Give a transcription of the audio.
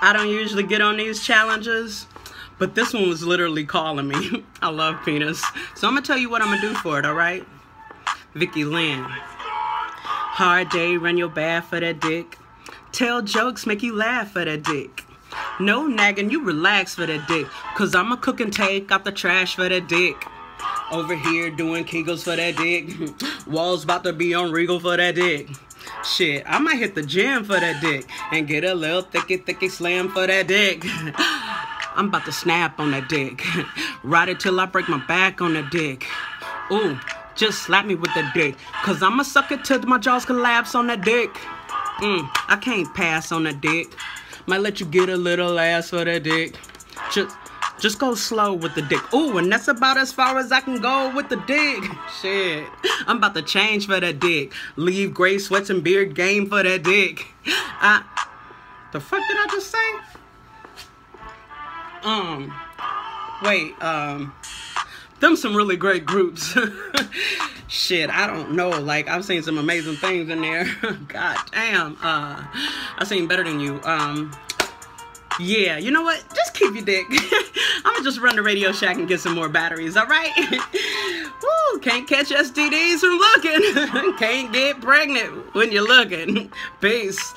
I don't usually get on these challenges, but this one was literally calling me. I love penis. So I'm gonna tell you what I'm gonna do for it, alright? Vickie Lynn. Hard day, run your bath for that dick. Tell jokes, make you laugh for that dick. No nagging, you relax for that dick. Cause I'ma cook and take out the trash for that dick. Over here doing kegels for that dick. Walls about to be on regal for that dick. Shit, I might hit the gym for that dick and get a little thicky thicky slam for that dick. I'm about to snap on that dick. Ride it till I break my back on that dick. Ooh, just slap me with the dick. Cause I'ma suck it till my jaws collapse on that dick. Mm, I can't pass on that dick. Might let you get a little ass for that dick. Just just go slow with the dick. Ooh, and that's about as far as I can go with the dick. Shit. I'm about to change for that dick. Leave gray sweats and beard game for that dick. I the fuck did I just say? Um wait, um them some really great groups. Shit, I don't know. Like I've seen some amazing things in there. God damn. Uh I've seen better than you. Um yeah, you know what? Just keep your dick. I'm gonna just run the Radio Shack and get some more batteries, alright? Woo, can't catch STDs from looking. can't get pregnant when you're looking. Peace.